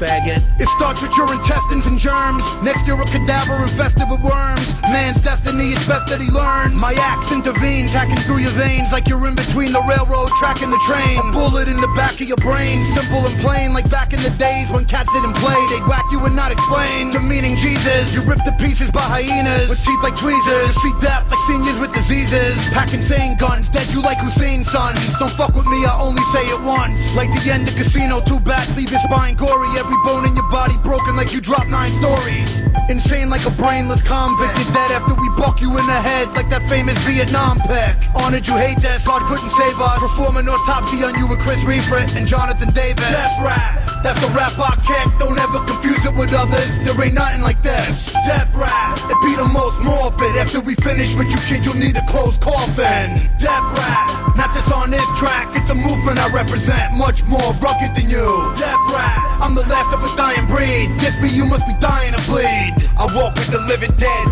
faggot. It starts with your intestines and germs. Next, you're a cadaver infested with worms. Man's destiny is best that he learns. My axe intervenes, hacking through your veins like you're in between the railroad track and the train. A bullet in the back of your brain, simple and plain, like back in the days when cats didn't play. They'd whack you and not explain. Demeaning Jesus, you're ripped to pieces by hyenas with teeth like tweezers. See death like seniors with diseases. Pack insane guns, dead you like Hussein's sons. Don't fuck with me, I only say it once. Like the end of Casino, two bats leave your spine gory. Every bone in your body broken like you dropped nine stories. Insane like a brainless convict. You're dead after we buck you in the head like that famous Vietnam peck. Honored you hate that, God couldn't save us. Perform an autopsy on you with Chris Refrit and Jonathan Davis. Death rap, that's the rap I kick. Don't ever confuse it with others. There ain't nothing like this. Death rap, it be the most morbid. After we finish with you, kid, you'll need a closed coffin. Death rap, not just on this track. It's a movement I represent, much more rugged than you. Death rap, I'm the last of a dying breed. This be you must be dying to bleed. I walk with the living dead.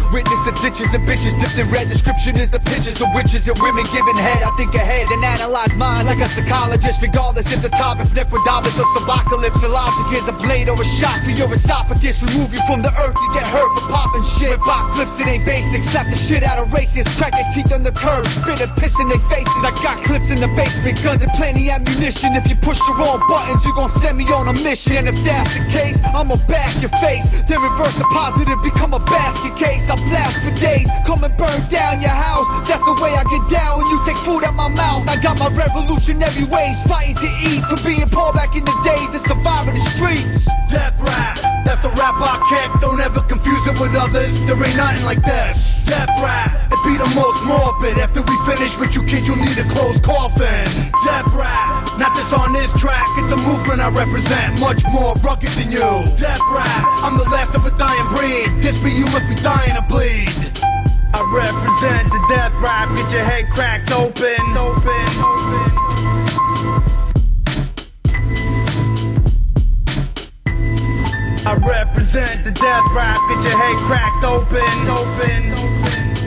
The ditches and bitches dipped in red. Description is the pictures of witches and women giving head. I think ahead and analyze minds like a psychologist, regardless if the topic's Nequadamus or Subocalypse. The logic is a blade or a shot to your esophagus. Remove you from the earth, you get hurt for popping shit. With bot flips, it ain't basic. Slap the shit out of racists. Crack their teeth on the curb, spit and piss in their faces. I got clips in the basement, guns and plenty ammunition. If you push the wrong buttons, you gon' send me on a mission. And if that's the case, I'ma bash your face. Then reverse the positive, become a basket case. I blast for days, come and burn down your house. That's the way I get down when you take food out my mouth. I got my revolutionary ways, fighting to eat for being poor back in the days and surviving the streets. Death rap, that's the rap I kick. Don't ever confuse it with others. There ain't nothing like this. Death rap, be the most morbid. After we finish with you, kid, you'll need a closed coffin. Death rap, not just on this track. It's a movement I represent, much more rugged than you. Death rap, I'm the last of a dying breed. This be you must be dying to bleed. I represent the death rap. Get your head cracked open, open, open. I represent the death rap, get your head cracked open, open, open.